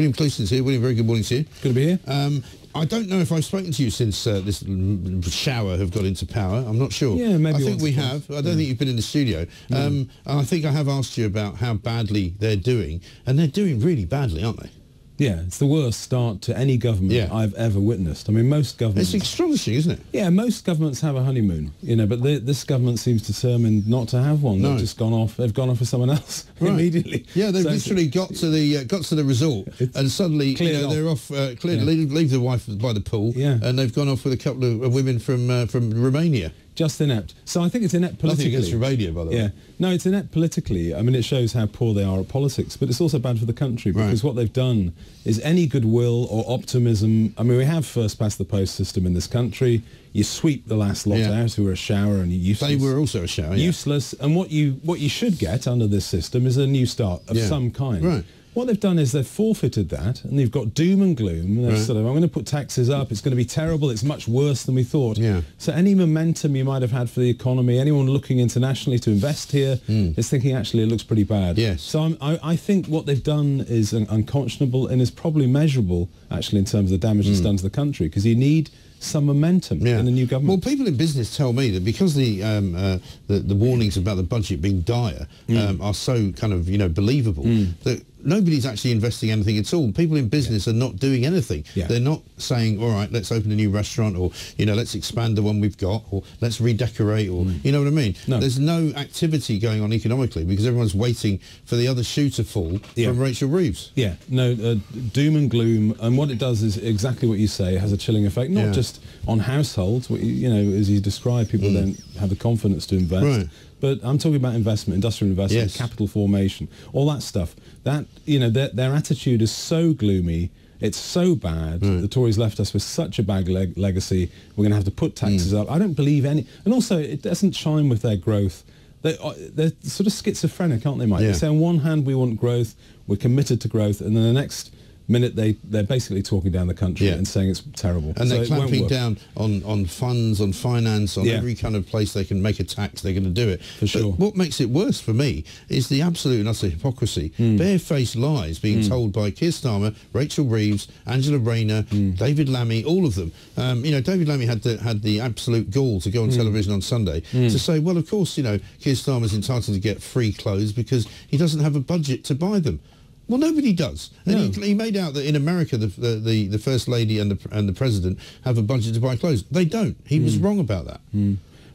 William Cleason's here. William, very good morning to you. Good to be here. Um, I don't know if I've spoken to you since uh, this shower have got into power. I'm not sure. Yeah, maybe I think we have. I don't think you've been in the studio. Um, and I think I have asked you about how badly they're doing, and they're doing really badly, aren't they? Yeah, it's the worst start to any government Yeah. I've ever witnessed. I mean, most governments... It's astonishing, isn't it? yeah, most governments have a honeymoon, you know, but this government seems determined not to have one. No. They've just gone off. They've gone off with someone else Right. immediately. Yeah, they've So literally got to the uh, got to the resort, and suddenly you know, off. they're off. Uh, clear, Yeah. leave, leave the wife by the pool, Yeah. and they've gone off with a couple of women from uh, from Romania. Just inept. So I think it's inept Nothing politically. against Romania, by the way. Yeah. No, it's inept politically. I mean, it shows how poor they are at politics, but it's also bad for the country because Right. what they've done is any goodwill or optimism. I mean, we have first past the post system in this country. You sweep the last lot Yeah. out who are a shower and you useless. They were also a shower. Yeah. useless. And what you what you should get under this system is a new start of Yeah. some kind. Right. What they've done is they've forfeited that, and they've got doom and gloom. Right. sort of, I'm going to put taxes up. It's going to be terrible. It's much worse than we thought. Yeah. So any momentum you might have had for the economy, anyone looking internationally to invest here is thinking actually it looks pretty bad. Hmm. Yes. So I'm, I, I think what they've done is un- unconscionable and is probably measurable actually in terms of the damage it's done to the country because you need some momentum. Yeah. in the new government. Well, people in business tell me that because the um, uh, the, the warnings about the budget being dire Hmm. um, are so kind of you know believable that nobody's actually investing anything at all. People in business are not doing anything. Yeah. They're not saying, all right, let's open a new restaurant, or you know, let's expand the one we've got, or let's redecorate, or you know what I mean. No. There's no activity going on economically because everyone's waiting for the other shoe to fall Yeah. from Rachel Reeves. Yeah, no, uh, doom and gloom, and what it does is exactly what you say. It has a chilling effect, not Yeah. On households. You, know, as you describe, people don't have the confidence to invest. Mm. Right. But I'm talking about investment, industrial investment, Yes. capital formation, all that stuff. That you know, their, their attitude is so gloomy. It's so bad. The Tories left us with such a bad leg- legacy. We're going to have to put taxes Mm. up. I don't believe any, and also it doesn't chime with their growth. They, uh, they're sort of schizophrenic, aren't they, Mike? Yeah. They say on one hand we want growth, we're committed to growth, and then the next minute they they're basically talking down the country Yeah. and saying it's terrible. And So they're clamping down on, on funds, on finance, on Yeah. every kind of place they can make a tax, they're going to do it. For sure. But what makes it worse for me is the absolute and utter hypocrisy, Hmm. barefaced lies being told by Keir Starmer, Rachel Reeves, Angela Rayner, Hmm. David Lammy, all of them. Um, you know, David Lammy had the, had the absolute gall to go Hmm. on television on Sunday to say, well, of course, you know, Keir Starmer's entitled to get free clothes because he doesn't have a budget to buy them. Well, nobody does. And No. he, he made out that in America, the, the, the, First Lady and the, and the President have a budget to buy clothes. They don't. He was Hmm. wrong about that.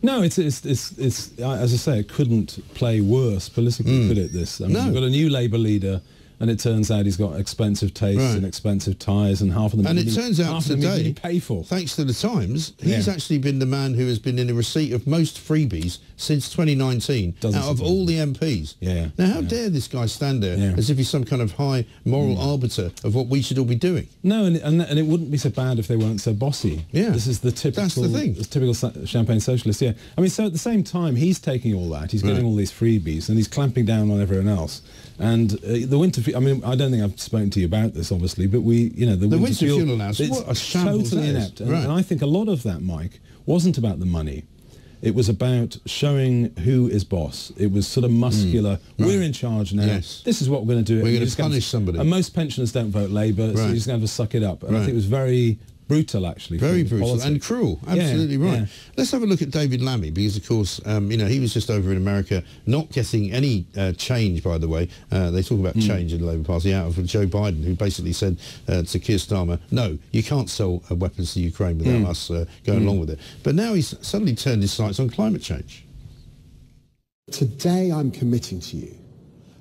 No, it's it's it's, it's as I say, it couldn't play worse politically, could it? This, I mean. No. we've got a new Labour leader, and it turns out he's got expensive tastes Right. and expensive tyres and half of them. And it turns out today, pay for. thanks to the Times, he's Yeah. actually been the man who has been in the receipt of most freebies since 2019 Doesn't out of all the MPs. Yeah, Now, how yeah. dare this guy stand there Yeah. as if he's some kind of high moral hmm. arbiter of what we should all be doing? No, and, and and it wouldn't be so bad if they weren't so bossy. Yeah. this is the typical. That's the thing. typical champagne socialist. Yeah, I mean, so at the same time, he's taking all that. He's getting all these freebies, and he's clamping down on everyone else. And uh, the winter, I mean, I don't think I've spoken to you about this, obviously, but we, you know, the, The winter, winter allowance, It's what a shambles totally inept, and, Right. and I think a lot of that, Mike, wasn't about the money. It was about showing who is boss. It was sort of muscular. We're in charge now. Mm. Yes. This is what we're going to do. We're just have punish somebody. And most pensioners don't vote Labour, so Right. you're just going to have to suck it up. And I think it was very brutal, actually. Very brutal politics. and cruel. Yeah, Absolutely right. yeah. Let's have a look at David Lammy because, of course, um, you know he was just over in America, not getting any uh, change. By the way, uh, they talk about change in the Labour Party out of Joe Biden, who basically said uh, to Keir Starmer, "No, you can't sell uh, weapons to Ukraine without Hmm. us uh, going along with it." But now he's suddenly turned his sights on climate change. Today I'm committing to you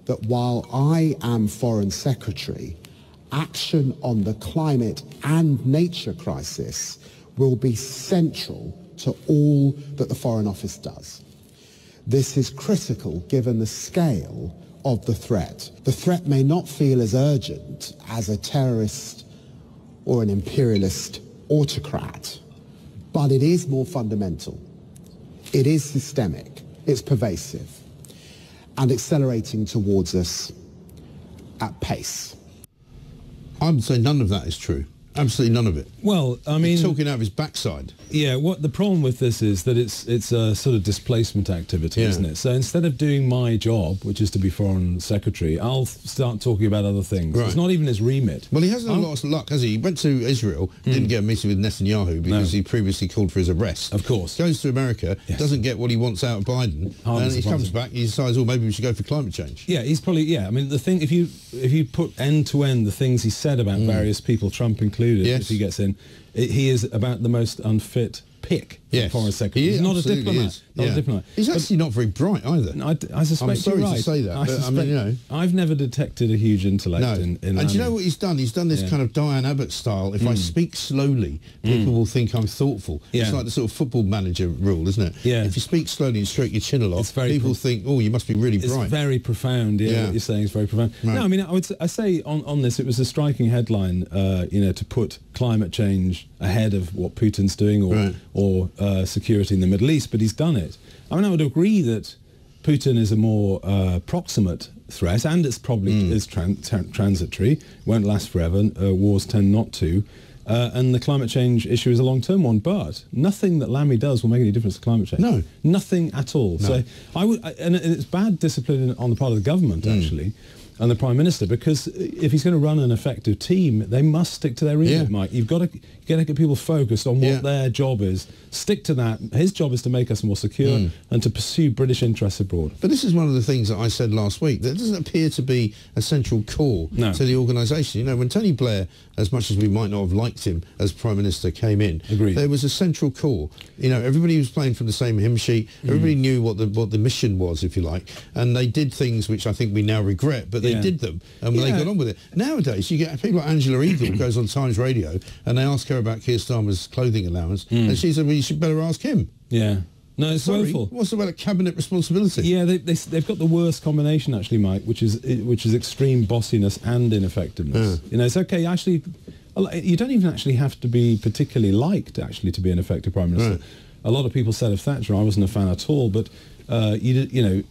that while I am Foreign Secretary, action on the climate and nature crisis will be central to all that the Foreign Office does. This is critical given the scale of the threat. The threat may not feel as urgent as a terrorist or an imperialist autocrat, but it is more fundamental. It is systemic, it's pervasive, and accelerating towards us at pace. I would say none of that is true. Absolutely none of it. Well, I mean, He's talking out of his backside. Yeah, what the problem with this is that it's it's a sort of displacement activity, Yeah. isn't it? So instead of doing my job, which is to be foreign secretary, I'll start talking about other things. Right. It's not even his remit. Well, he hasn't had I'm- a lot of luck, has he? He went to Israel, hmm. didn't get a meeting with Netanyahu because No. he previously called for his arrest. Of course. Goes to America, Yes. doesn't get what he wants out of Biden, Hardly and he comes back, he decides, oh, maybe we should go for climate change. Yeah, he's probably yeah. I mean, the thing if you if you put end to end the things he said about hmm. various people, Trump included, Mm. Yes. if he gets in, it, he is about the most unfit pick Yes. foreign secretary. He he's not a diplomat. is. Not Yeah. a diplomat. He's But- actually not very bright either. I, I suspect I'm sorry you're to right. say that, I but, I mean, suspect- you know. I've never detected a huge intellect No. in, in and do you know what he's done? He's done this Yeah. Mm. kind of Diane Abbott style. If I speak slowly, people will think I'm thoughtful. Yeah. It's like the sort of football manager rule, isn't it? Yeah. If you speak slowly and stroke your chin a lot, people think, oh, you must be really bright. It's very profound. Yeah, Yeah. what you're saying is very profound. Right. No, I mean, I would I say on, on this, it was a striking headline. Uh, you know, to put climate change ahead of what Putin's doing or Right. or uh, security in the Middle East, but he's done it. I mean, I would agree that Putin is a more uh, proximate threat, and it's probably Hmm. is tran- tran- transitory. Won't last forever. Uh, wars tend not to. Uh, and the climate change issue is a long-term one, but nothing that Lamy does will make any difference to climate change. No. Nothing at all. No. So I would, I- and it's bad discipline on the part of the government Hmm. actually, and the prime minister, because if he's going to run an effective team, they must stick to their remit, Yeah. Mike. You've got to get people focused on what Yeah. their job is. Stick to that. His job is to make us more secure Hmm. and to pursue British interests abroad. But this is one of the things that I said last week. There doesn't appear to be a central core No. to the organisation. You know, when Tony Blair, as much as we might not have liked him as Prime Minister, came in, Agreed. there was a central core. You know, everybody was playing from the same hymn sheet. Mm. Everybody knew what the what the mission was, if you like, and they did things which I think we now regret, but they Yeah. did them and they got on with it. Nowadays, you get people like Angela Eagle goes on Times Radio and they ask her about Keir Starmer's clothing allowance, Mm. and she said, "Well, you should better ask him." Yeah. No, it's Sorry, woeful. what's about a cabinet responsibility? Yeah, they, they, they've got the worst combination actually, Mike, which is which is extreme bossiness and ineffectiveness. You know, it's okay. Actually, you don't even actually have to be particularly liked actually to be an effective prime minister. Right. A lot of people said of Thatcher, I wasn't a fan at all, but uh, you you know.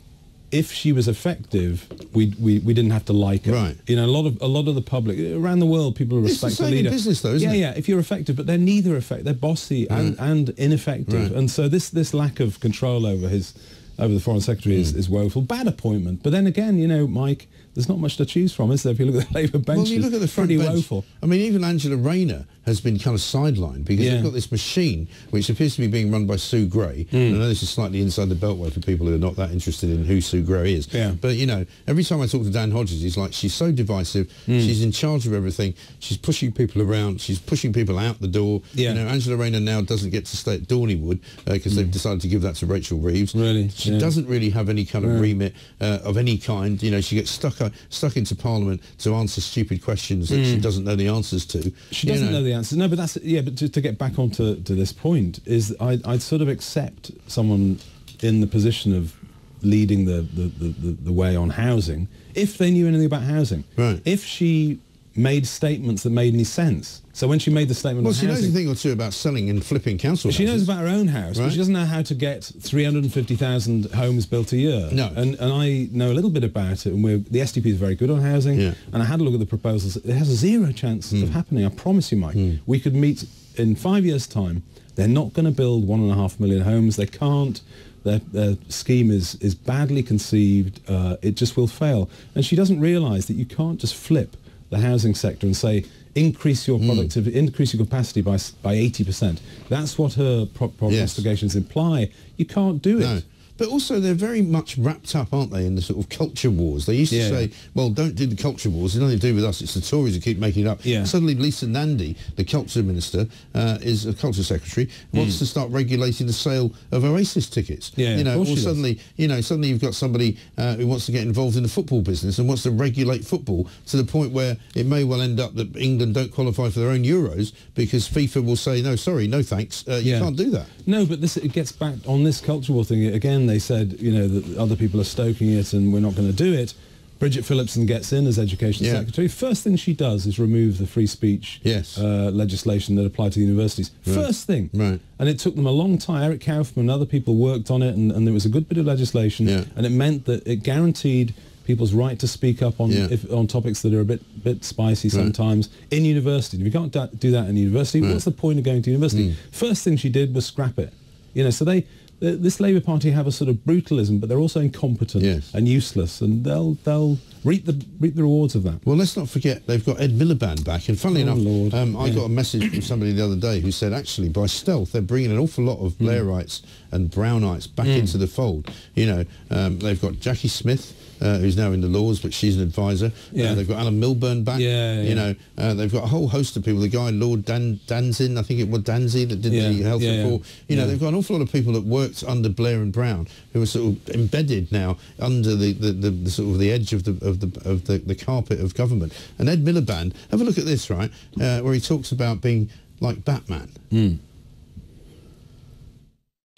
If she was effective, we, we, we didn't have to like her. Right. You know, a lot of a lot of the public around the world, people It's the respect the same in leader. business though, isn't yeah, it? yeah. If you're effective, but they're neither effective. They're bossy and, and ineffective. Right. And so this this lack of control over his over the foreign secretary Hmm. is, is woeful. Bad appointment. But then again, you know, Mike, there's not much to choose from, is there? If you look at the Labour bench, Well, you look at the front bench. woeful. I mean, even Angela Rayner has been kind of sidelined because Yeah. they've got this machine which appears to be being run by Sue Gray. Hmm. I know this is slightly inside the beltway for people who are not that interested in who Sue Gray is. Yeah. But, you know, every time I talk to Dan Hodges, he's like, she's so divisive. Hmm. She's in charge of everything. She's pushing people around. She's pushing people out the door. Yeah. You know, Angela Rayner now doesn't get to stay at Dorneywood because they've decided to give that to Rachel Reeves. Hmm. Really? She Yeah. doesn't really have any kind of remit uh, of any kind. You know, she gets stuck uh, stuck into Parliament to answer stupid questions that she mm. doesn't know the answers to. She doesn't know. the answers. No, but that's yeah. But to, to get back onto to this point is I, I'd sort of accept someone in the position of leading the, the, the, the, the way on housing if they knew anything about housing. Right. If she made statements that made any sense. So when she made the statement Well, she knows a thing or two about selling and flipping council she knows about her own house, but she doesn't know how to get 350,000 homes built a year. No. And, and I know a little bit about it, and we're, the SDP is very good on housing, Yeah. and I had a look at the proposals. It has zero chance Hmm. of happening, I promise you, Mike. We could meet in five years' time. They're not going to build one and a half million homes. They can't. Their, their scheme is, is badly conceived. Uh, it just will fail. And she doesn't realise that you can't just flip the housing sector and say increase Hmm. your productivity, increase your capacity by by eighty percent. That's what her pro- prognostications imply. You can't do it. No. But also, they're very much wrapped up, aren't they, in the sort of culture wars? They used to Yeah. say, well, don't do the culture wars. It's nothing to do with us. It's the Tories who keep making it up. Yeah. Suddenly, Lisa Nandy, the culture minister, uh, is a culture secretary, wants to start regulating the sale of Oasis tickets. Yeah, you know, or she does. suddenly, you know, suddenly you've got somebody uh, who wants to get involved in the football business and wants to regulate football to the point where it may well end up that England don't qualify for their own Euros because FIFA will say, no, sorry, no thanks, uh, you Yeah. can't do that. No, but this it gets back on this culture war thing again. They said you know that other people are stoking it, and we're not going to do it. Bridget Phillipson gets in as education Yeah. secretary. First thing she does is remove the free speech Yes. uh, legislation that applied to the universities. First thing, Right. And it took them a long time. Eric Kaufman and other people worked on it, and, and there was a good bit of legislation, Yeah. and it meant that it guaranteed people's right to speak up on Yeah. if, on topics that are a bit bit spicy sometimes in university. If you can't do that in university, what's the point of going to university? Mm. First thing she did was scrap it. You know, so they. Th- This Labour Party have a sort of brutalism, but they're also incompetent Yes. and useless, and they'll they'll reap the reap the rewards of that. Well, let's not forget they've got Ed Miliband back, and funnily Oh, enough, Lord. um, I Yeah. got a message from somebody the other day who said actually by stealth they're bringing an awful lot Hmm. of Blairites and Brownites back into the fold. You know, um, they've got Jackie Smith. Uh, who's now in the laws, but she's an advisor. Yeah. Uh, they've got Alan Milburn back. Yeah, You know, uh, they've got a whole host of people. The guy Lord Dan Danzin, I think it was Danzy that did Yeah, the health yeah, yeah. report. You know, Yeah. they've got an awful lot of people that worked under Blair and Brown who are sort of embedded now under the, the, the, the sort of the edge of the of the of the, the carpet of government. And Ed Miliband, have a look at this, right, uh, where he talks about being like Batman.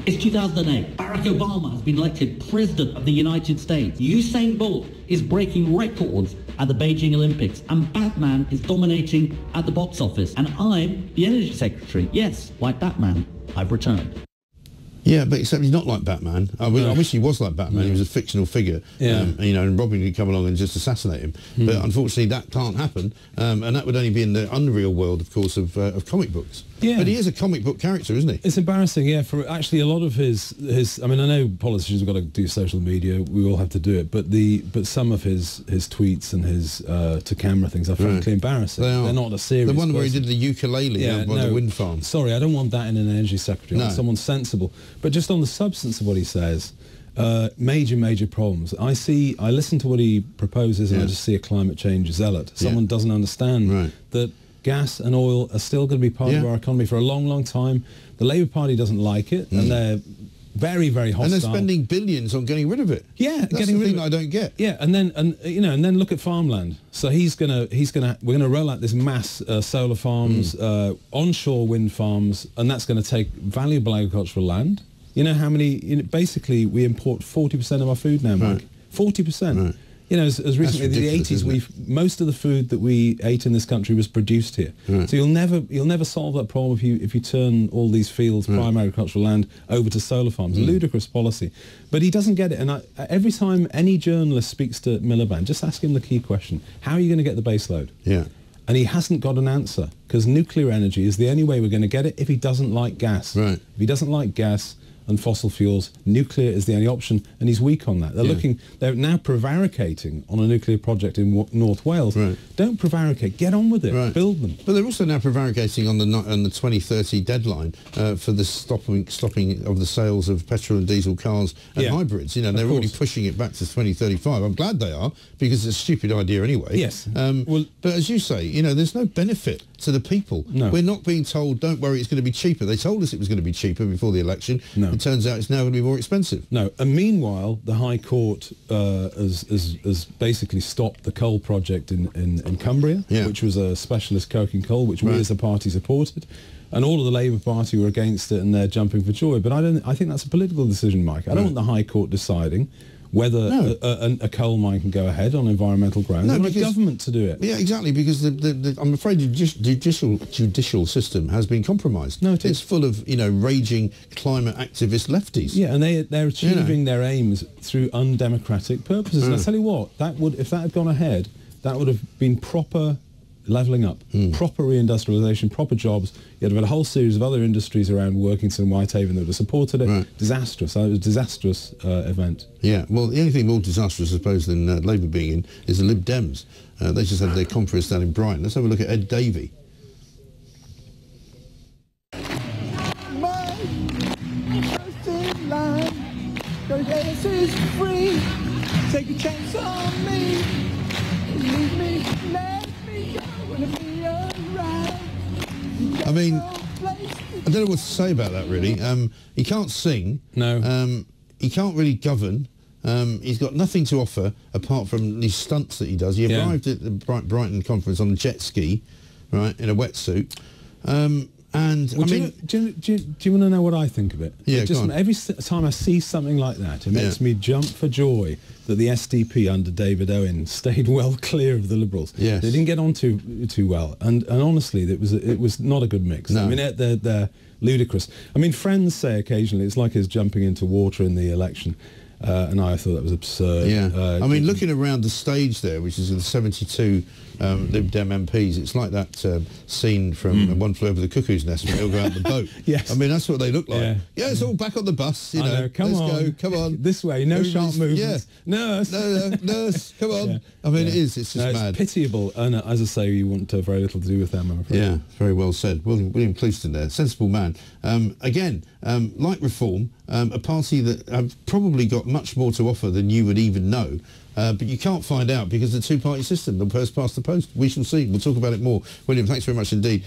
It's 2008. Barack Obama has been elected President of the United States. Usain Bolt is breaking records at the Beijing Olympics and Batman is dominating at the box office. And I'm the Energy Secretary. Yes, like Batman, I've returned. Yeah, but except he's not like Batman. I, wi- I wish he was like Batman. He was a fictional figure. Yeah. Um, you know, and Robin could come along and just assassinate him. But unfortunately, that can't happen. Um, and that would only be in the unreal world, of course, of, uh, of comic books. Yeah. But he is a comic book character, isn't he? It's embarrassing, yeah. For actually a lot of his his, I mean, I know politicians have got to do social media. We all have to do it, but the but some of his his tweets and his uh, to camera things are frankly embarrassing. They are. are not a serious. The one where he did the ukulele out by the wind farm. Sorry, I don't want that in an energy secretary. I want No. someone sensible. But just on the substance of what he says, uh, major, major problems. I see, I listen to what he proposes and I just see a climate change zealot. Someone doesn't understand Right. that gas and oil are still going to be part of our economy for a long, long time. The Labour Party doesn't like it and they're very, very hostile. Mm. And they're spending billions on getting rid of it. Yeah, That's getting rid of I don't get. Yeah, and then and you know, and then look at farmland. So he's gonna he's gonna we're gonna roll out this mass uh, solar farms, Mm. uh, onshore wind farms, and that's going to take valuable agricultural land. You know how many? You know, basically, we import forty percent of our food now, Mike. Right. Forty percent. Right. You know, as, as recently as the eighties, we it? most of the food that we ate in this country was produced here. Right. So you'll never you'll never solve that problem if you if you turn all these fields, prime agricultural land, over to solar farms. Mm. Ludicrous policy, but he doesn't get it. And I, every time any journalist speaks to Miliband, just ask him the key question: How are you going to get the base load? Yeah. And he hasn't got an answer because nuclear energy is the only way we're going to get it if he doesn't like gas. Right. If he doesn't like gas and fossil fuels, nuclear is the only option, and he's weak on that. They're Yeah. looking, they're now prevaricating on a nuclear project in North Wales. Right. Don't prevaricate, get on with it, Right. build them. But they're also now prevaricating on the on the 2030 deadline uh, for the stopping stopping of the sales of petrol and diesel cars and Yeah. hybrids. You know, they're already pushing it back to 2035. I'm glad they are because it's a stupid idea anyway. Yes. Um, Well- but as you say, you know, there's no benefit to the people. No. We're not being told, don't worry, it's going to be cheaper. They told us it was going to be cheaper before the election. No. It turns out it's now going to be more expensive. No, and meanwhile, the High Court uh, has, has, has basically stopped the coal project in, in, in Cumbria, Yeah. which was a specialist coking coal, which we Right. as a party supported. And all of the Labour Party were against it, and they're jumping for joy. But I don't. I think that's a political decision, Mike. I don't Right. want the High Court deciding whether No. a, a, a coal mine can go ahead on environmental grounds. No, I want a government to do it. Yeah, exactly, because the, the, the, I'm afraid the judicial judicial system has been compromised. No, it it's is. full of you know raging climate activist lefties. Yeah, and they they're achieving know. their aims through undemocratic purposes. And I mm. tell you what, that would if that had gone ahead, that would have been proper levelling up, Hmm. proper reindustrialisation, proper jobs. You'd have had a whole series of other industries around Workington and Whitehaven that would have supported it. Right. Disastrous. It was a disastrous uh, event. Yeah, well, the only thing more disastrous, I suppose, than uh, Labour being in is the Lib Dems. Uh, they just had their conference down in Brighton. Let's have a look at Ed Davey. My first in line. Your dance is free. Take a chance on me. Leave me, let I mean, No place to I don't know what to say about that, really. Um, he can't sing. No. Um, he can't really govern. Um, he's got nothing to offer apart from these stunts that he does. He Yeah. arrived at the Brighton conference on a jet ski, right, in a wetsuit. Um, and, Well, I do, mean... you, do, you, do, you, do you want to know what I think of it? Yeah, It just every time I see something like that, it makes Yeah. me jump for joy that the SDP under David Owen stayed well clear of the Liberals. Yes. they didn't get on too too well, and and honestly, it was it was not a good mix. No. I mean, they're, they're they're ludicrous. I mean, friends say occasionally it's like his jumping into water in the election. uh, and I thought that was absurd. Yeah, Uh, I mean, looking around the stage there, which is the 72 um, Lib Dem MPs, it's like that um, scene from One Flew Over the Cuckoo's Nest when they all go out the boat. Yes. I mean, that's what they look like. Yeah. Yeah, it's all back on the bus, you know. know, come Let's on, go, come on. this way, no sharp Everybody's- movements. Nurse. Yeah. No, no, nurse, come on. Yeah. I mean, Yeah. it is, it's just no, it's mad. pitiable, and as I say, you want very little to do with them. I'm afraid. Yeah, very well said. William, William Clouston there, sensible man. Um, again, um, like Reform, um, a party that have probably got much more to offer than you would even know. Uh, but you can't find out because the two-party system, the first past the post. We shall see. We'll talk about it more. William, thanks very much indeed.